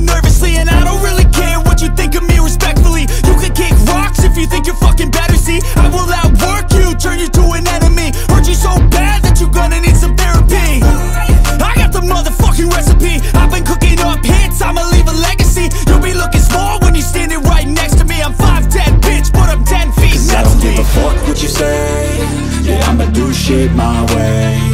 Now nervously, and I don't really care what you think of me respectfully. You can kick rocks if you think you're fucking better. See, I will outwork you, turn you to an enemy. Hurt you so bad that you're gonna need some therapy. I got the motherfucking recipe. I've been cooking up hits, I'ma leave a legacy. You'll be looking small when you're standing right next to me. I'm 5'10, bitch, but I'm 10 feet Cause I don't give a fuck what you say Yeah, I'ma do shit my way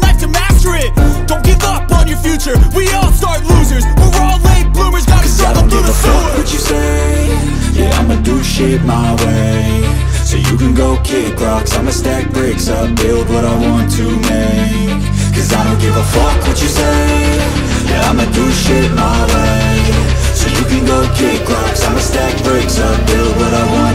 life to master it. Don't give up on your future. We all start losers. We're all late bloomers, gotta struggle don't through give the a sewer. what you say. Yeah, I'ma do shit my way. So you can go kick rocks. I'ma stack bricks up. Build what I want to make. Cause I don't give a fuck what you say. Yeah, I'ma do shit my way. So you can go kick rocks. I'ma stack bricks up. Build what I want